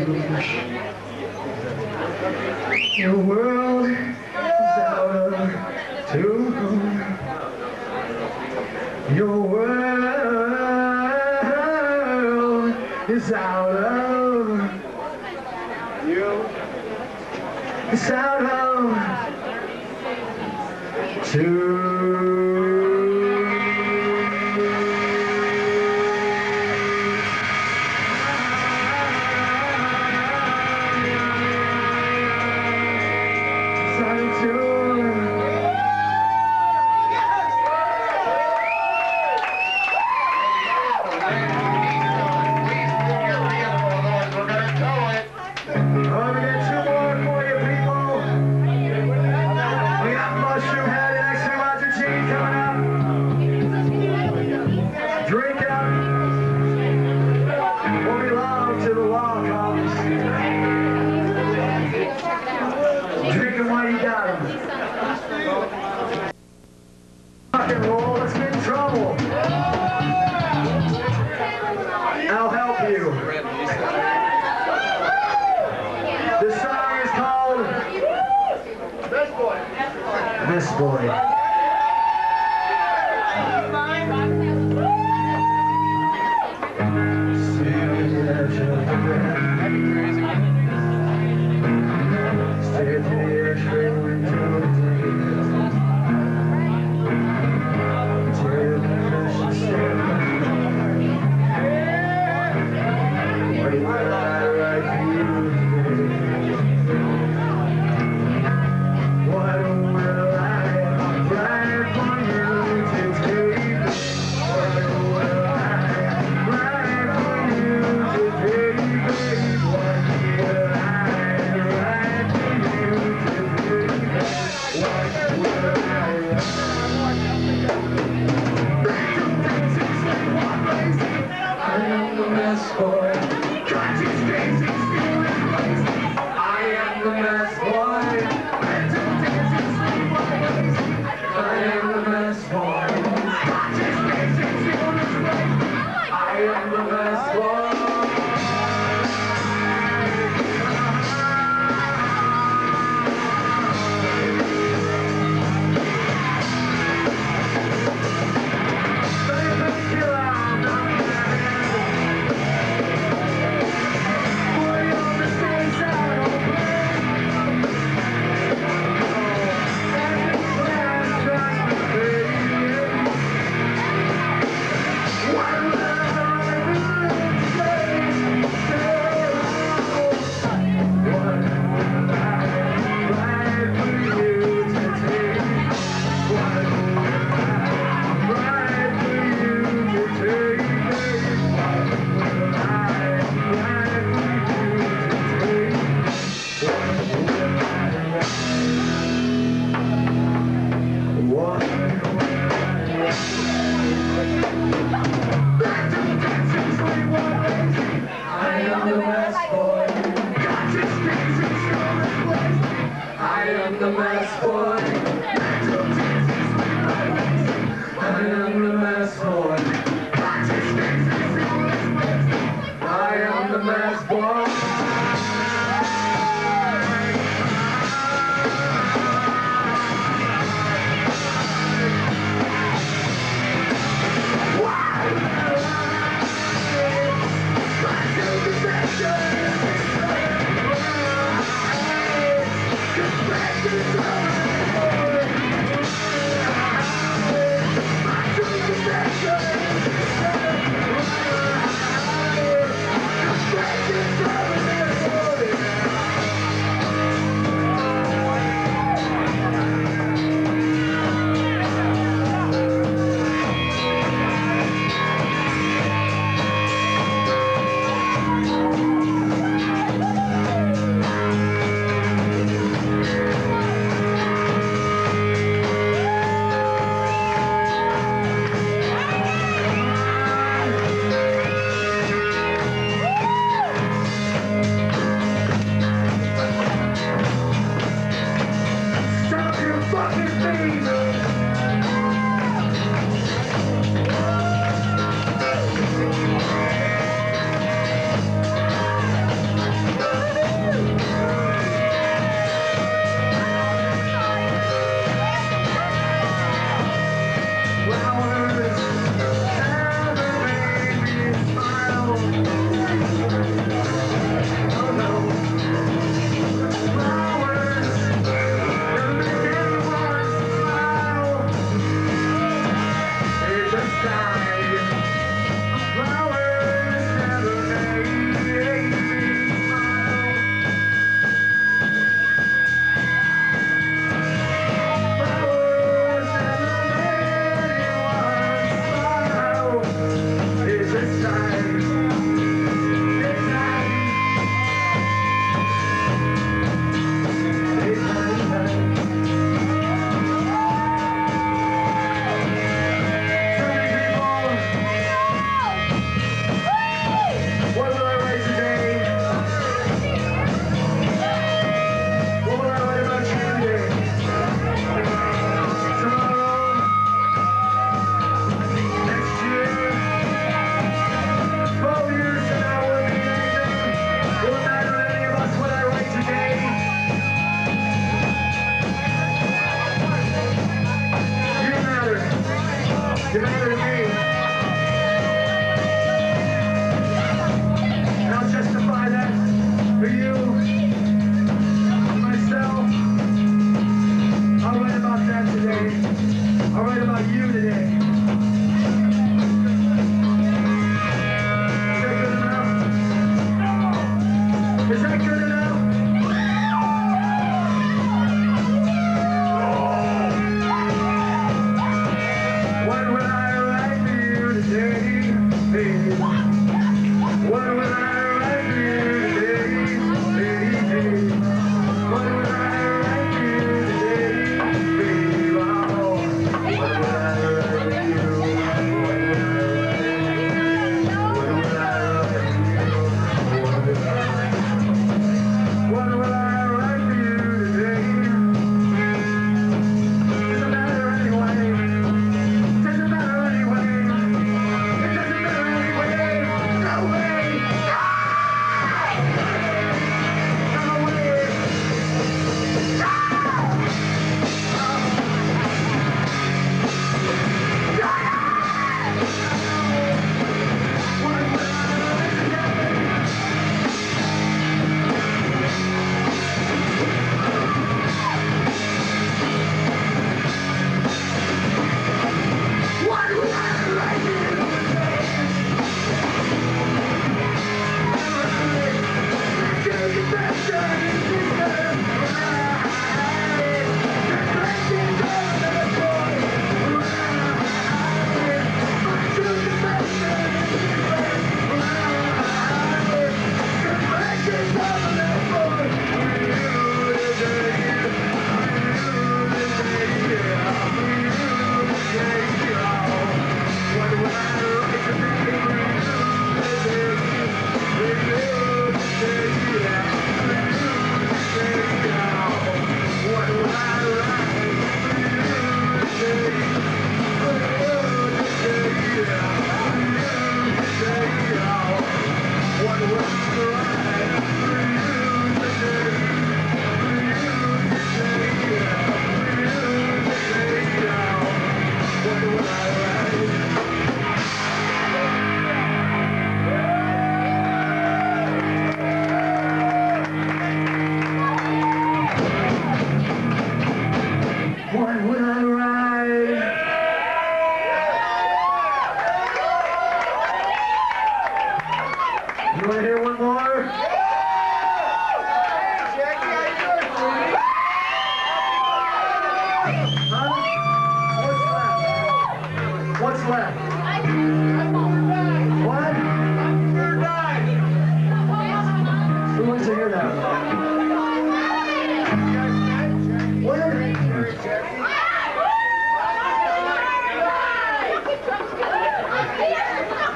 Your world is out of tune. Your world is out of you. It's out of tune. This boy.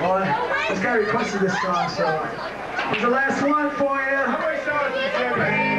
Well, this guy requested this song, so uh, here's the last one for you.